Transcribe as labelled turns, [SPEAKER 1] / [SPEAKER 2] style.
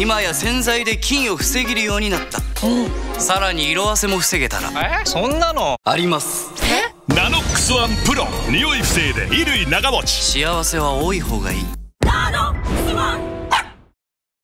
[SPEAKER 1] 今や洗剤で菌を防げるようになった。さらに色あせも防げたら。
[SPEAKER 2] え？そんなの？
[SPEAKER 1] あります。
[SPEAKER 3] え？ NANOX one Pro。匂い防いで衣類長持ち。
[SPEAKER 1] 幸せは多い方がいい。